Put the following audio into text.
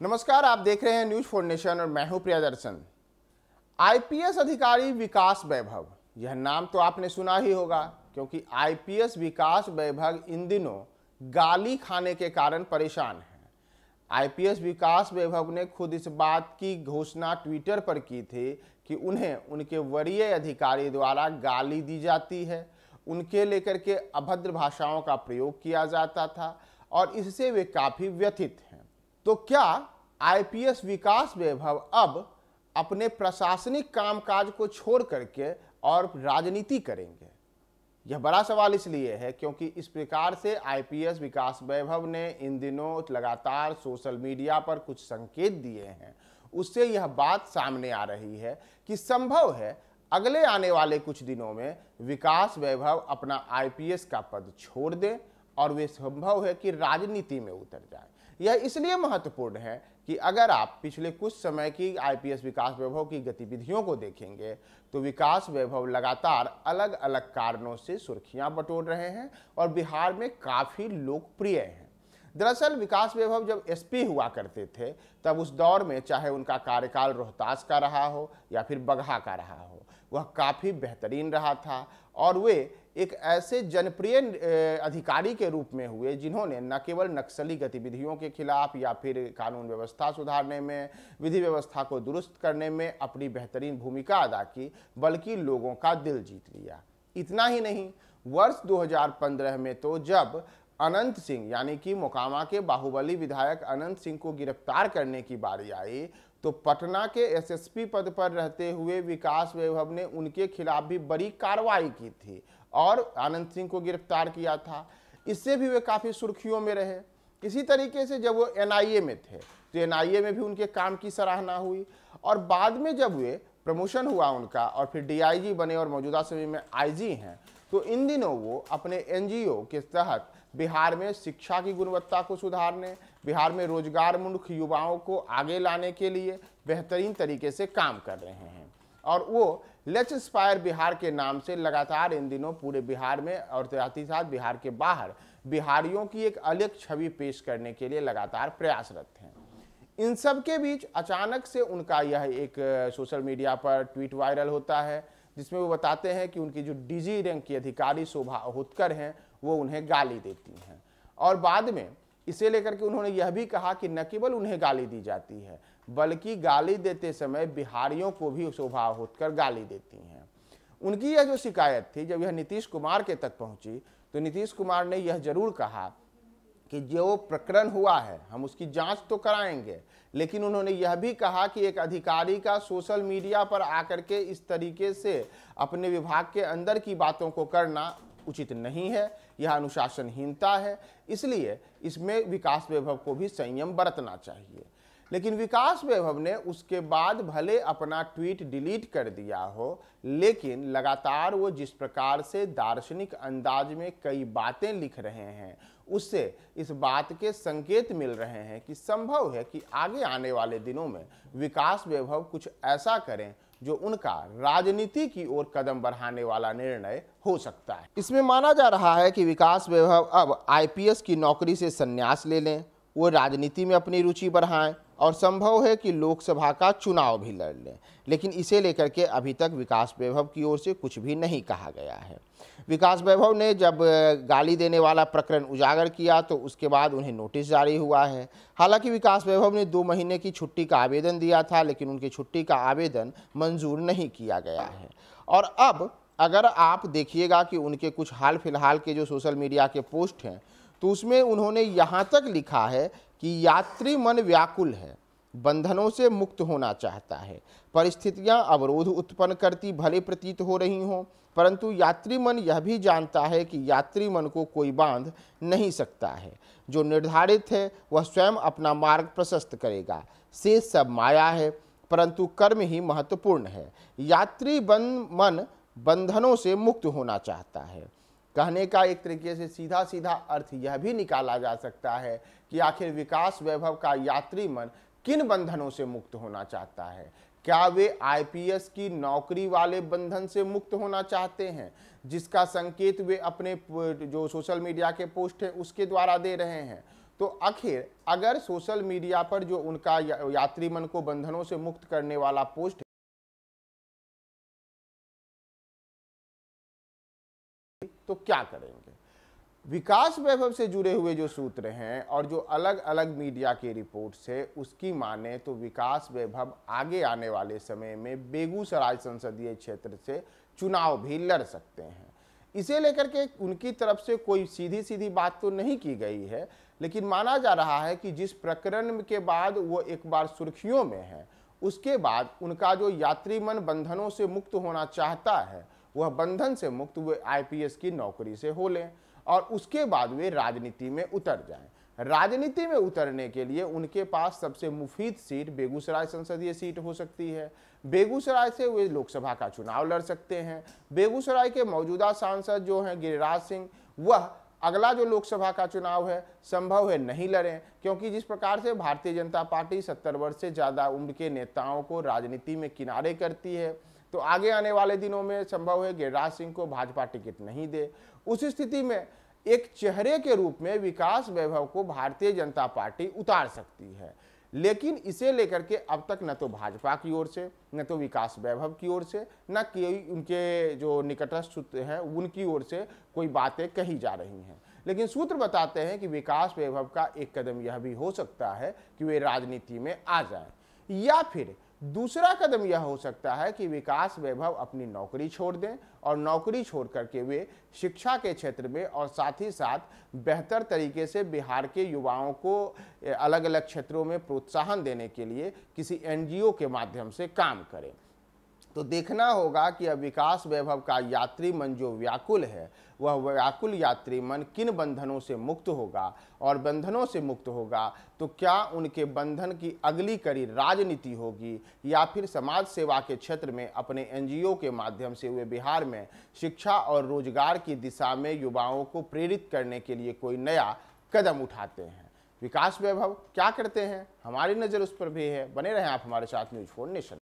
नमस्कार, आप देख रहे हैं न्यूज़ फॉर और मैं हूँ प्रियदर्शन। आईपीएस अधिकारी विकास वैभव। यह नाम तो आपने सुना ही होगा, क्योंकि आईपीएस विकास वैभव इन दिनों गाली खाने के कारण परेशान है। आईपीएस विकास वैभव ने खुद इस बात की घोषणा ट्विटर पर की थी कि उन्हें उनके वरीय अधिकारी द्वारा गाली दी जाती है। उनके लेकर के अभद्र भाषाओं का प्रयोग किया जाता था और इससे वे काफ़ी व्यथित हैं। तो क्या आईपीएस विकास वैभव अब अपने प्रशासनिक कामकाज को छोड़ करके और राजनीति करेंगे? यह बड़ा सवाल इसलिए है क्योंकि इस प्रकार से आईपीएस विकास वैभव ने इन दिनों लगातार सोशल मीडिया पर कुछ संकेत दिए हैं। उससे यह बात सामने आ रही है कि संभव है अगले आने वाले कुछ दिनों में विकास वैभव अपना आईपीएस का पद छोड़ दें और वे संभव है कि राजनीति में उतर जाए। यह इसलिए महत्वपूर्ण है कि अगर आप पिछले कुछ समय की आईपीएस विकास वैभव की गतिविधियों को देखेंगे तो विकास वैभव लगातार अलग अलग कारणों से सुर्खियाँ बटोर रहे हैं और बिहार में काफ़ी लोकप्रिय हैं। दरअसल, विकास वैभव जब एसपी हुआ करते थे, तब उस दौर में चाहे उनका कार्यकाल रोहतास का रहा हो या फिर बगहा का रहा हो, वह काफ़ी बेहतरीन रहा था और वे एक ऐसे जनप्रिय अधिकारी के रूप में हुए जिन्होंने न केवल नक्सली गतिविधियों के खिलाफ या फिर कानून व्यवस्था सुधारने में, विधि व्यवस्था को दुरुस्त करने में अपनी बेहतरीन भूमिका अदा की, बल्कि लोगों का दिल जीत लिया। इतना ही नहीं, वर्ष 2015 में तो जब अनंत सिंह, यानी कि मोकामा के बाहुबली विधायक अनंत सिंह को गिरफ़्तार करने की बारी आई तो पटना के एसएसपी पद पर रहते हुए विकास वैभव ने उनके खिलाफ भी बड़ी कार्रवाई की थी। और आनंद सिंह को गिरफ़्तार किया था। इससे भी वे काफ़ी सुर्खियों में रहे। इसी तरीके से जब वो एनआईए में थे तो एनआईए में भी उनके काम की सराहना हुई और बाद में जब वे प्रमोशन हुआ उनका और फिर डीआईजी बने और मौजूदा समय में आईजी हैं तो इन दिनों वो अपने एनजीओ के तहत बिहार में शिक्षा की गुणवत्ता को सुधारने, बिहार में रोज़गार मुख युवाओं को आगे लाने के लिए बेहतरीन तरीके से काम कर रहे हैं। और वो लेट्स इंस्पायर बिहार के नाम से लगातार इन दिनों पूरे बिहार में और साथ ही साथ बिहार के बाहर बिहारियों की एक अलग छवि पेश करने के लिए लगातार प्रयासरत हैं। इन सब के बीच अचानक से उनका यह एक सोशल मीडिया पर ट्वीट वायरल होता है, जिसमें वो बताते हैं कि उनकी जो डीजी रैंक की अधिकारी शोभा होतकर हैं, वो उन्हें गाली देती हैं। और बाद में इसे लेकर के उन्होंने यह भी कहा कि न केवल उन्हें गाली दी जाती है बल्कि गाली देते समय बिहारियों को भी शोभा होकर गाली देती हैं। उनकी यह जो शिकायत थी, जब यह नीतीश कुमार के तक पहुँची तो नीतीश कुमार ने यह ज़रूर कहा कि जो प्रकरण हुआ है, हम उसकी जाँच तो कराएँगे, लेकिन उन्होंने यह भी कहा कि एक अधिकारी का सोशल मीडिया पर आकर के इस तरीके से अपने विभाग के अंदर की बातों को करना उचित नहीं है, यह अनुशासनहीनता है, इसलिए इसमें विकास वैभव को भी संयम बरतना चाहिए। लेकिन विकास वैभव ने उसके बाद भले अपना ट्वीट डिलीट कर दिया हो, लेकिन लगातार वो जिस प्रकार से दार्शनिक अंदाज में कई बातें लिख रहे हैं, उससे इस बात के संकेत मिल रहे हैं कि संभव है कि आगे आने वाले दिनों में विकास वैभव कुछ ऐसा करें जो उनका राजनीति की ओर कदम बढ़ाने वाला निर्णय हो सकता है। इसमें माना जा रहा है कि विकास वैभव अब आईपीएस की नौकरी से संन्यास ले लें, वो राजनीति में अपनी रुचि बढ़ाएँ। और संभव है कि लोकसभा का चुनाव भी लड़ लें, लेकिन इसे लेकर के अभी तक विकास वैभव की ओर से कुछ भी नहीं कहा गया है। विकास वैभव ने जब गाली देने वाला प्रकरण उजागर किया तो उसके बाद उन्हें नोटिस जारी हुआ है। हालाँकि विकास वैभव ने दो महीने की छुट्टी का आवेदन दिया था, लेकिन उनकी छुट्टी का आवेदन मंजूर नहीं किया गया है। और अब अगर आप देखिएगा कि उनके कुछ हाल फ़िलहाल के जो सोशल मीडिया के पोस्ट हैं तो उसमें उन्होंने यहाँ तक लिखा है कि यात्री मन व्याकुल है, बंधनों से मुक्त होना चाहता है। परिस्थितियाँ अवरोध उत्पन्न करती, भले प्रतीत हो रही हों, परंतु यात्री मन यह भी जानता है कि यात्री मन को कोई बाँध नहीं सकता है। जो निर्धारित है, वह स्वयं अपना मार्ग प्रशस्त करेगा। से सब माया है, परंतु कर्म ही महत्वपूर्ण है। यात्री बन, मन बंधनों से मुक्त होना चाहता है। कहने का एक तरीके से सीधा सीधा अर्थ यह भी निकाला जा सकता है कि आखिर विकास वैभव का यात्री मन किन बंधनों से मुक्त होना चाहता है? क्या वे आईपीएस की नौकरी वाले बंधन से मुक्त होना चाहते हैं, जिसका संकेत वे अपने जो सोशल मीडिया के पोस्ट है उसके द्वारा दे रहे हैं? तो आखिर अगर सोशल मीडिया पर जो उनका यात्री मन को बंधनों से मुक्त करने वाला पोस्ट तो क्या करेंगे? विकास वैभव से जुड़े हुए जो सूत्र हैं और जो अलग अलग मीडिया की रिपोर्ट है, उसकी माने तो विकास वैभव आगे आने वाले समय में बेगूसराय संसदीय क्षेत्र से चुनाव भी लड़ सकते हैं। इसे लेकर के उनकी तरफ़ से कोई सीधी सीधी बात तो नहीं की गई है, लेकिन माना जा रहा है कि जिस प्रकरण के बाद वो एक बार सुर्खियों में है, उसके बाद उनका जो यात्री मन बंधनों से मुक्त होना चाहता है वह बंधन से मुक्त वे आईपीएस की नौकरी से हो लें और उसके बाद वे राजनीति में उतर जाएँ। राजनीति में उतरने के लिए उनके पास सबसे मुफीद सीट बेगूसराय संसदीय सीट हो सकती है। बेगूसराय से वे लोकसभा का चुनाव लड़ सकते हैं। बेगूसराय के मौजूदा सांसद जो हैं गिरिराज सिंह, वह अगला जो लोकसभा का चुनाव है, संभव है नहीं लड़ें, क्योंकि जिस प्रकार से भारतीय जनता पार्टी सत्तर वर्ष से ज़्यादा उम्र के नेताओं को राजनीति में किनारे करती है तो आगे आने वाले दिनों में संभव है गिरिराज सिंह को भाजपा टिकट नहीं दे। उस स्थिति में एक चेहरे के रूप में विकास वैभव को भारतीय जनता पार्टी उतार सकती है। लेकिन इसे लेकर के अब तक न तो भाजपा की ओर से, न तो विकास वैभव की ओर से, न कोई उनके जो निकटस्थ सूत्र हैं, उनकी ओर से कोई बातें कही जा रही हैं। लेकिन सूत्र बताते हैं कि विकास वैभव का एक कदम यह भी हो सकता है कि वे राजनीति में आ जाएँ। या फिर दूसरा कदम यह हो सकता है कि विकास वैभव अपनी नौकरी छोड़ दें और नौकरी छोड़ करके वे शिक्षा के क्षेत्र में और साथ ही साथ बेहतर तरीके से बिहार के युवाओं को अलग अलग क्षेत्रों में प्रोत्साहन देने के लिए किसी एनजीओ के माध्यम से काम करें। तो देखना होगा कि अब विकास वैभव का यात्री मन जो व्याकुल है, वह व्याकुल यात्री मन किन बंधनों से मुक्त होगा और बंधनों से मुक्त होगा तो क्या उनके बंधन की अगली कड़ी राजनीति होगी या फिर समाज सेवा के क्षेत्र में अपने एनजीओ के माध्यम से वे बिहार में शिक्षा और रोज़गार की दिशा में युवाओं को प्रेरित करने के लिए कोई नया कदम उठाते हैं? विकास वैभव क्या करते हैं? हमारी नज़र उस पर भी है। बने रहें आप हमारे साथ न्यूज़ फोर नेशन।